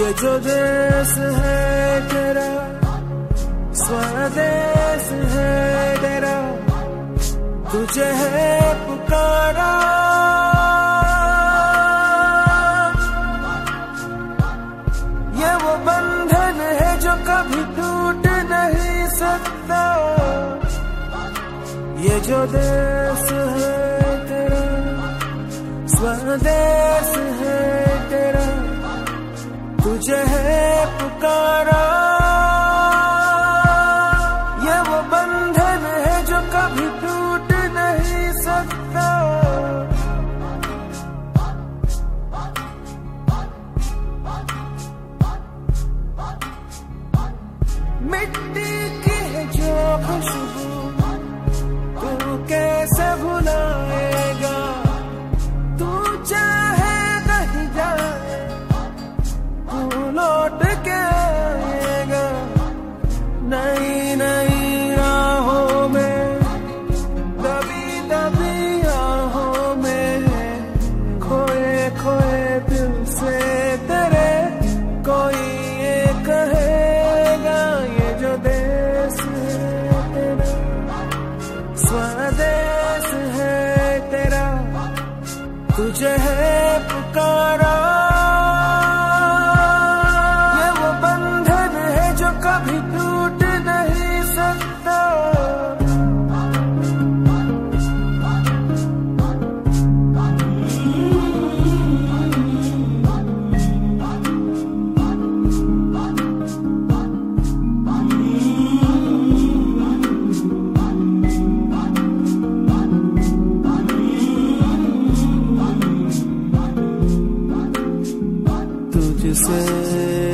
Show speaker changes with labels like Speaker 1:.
Speaker 1: ये जो देश है तेरा, स्वदेश है तेरा, तुझे है पुकारा। ये वो बंधन है जो कभी टूट नहीं सकता। ये जो देश है तेरा, स्वदेश है तेरा। तुझे है पुकारा। ये वो बंधन है जो कभी टूट नहीं सकता। मिट्टी की है जो खुशबू। लौट के आएगा। नई नई राहों में, दबी दबी राहों में, खोए खोए दिल से तेरे, कोई ये कहेगा, ये जो देश है तेरा, स्वदेश है तेरा, तुझे है पुकारा say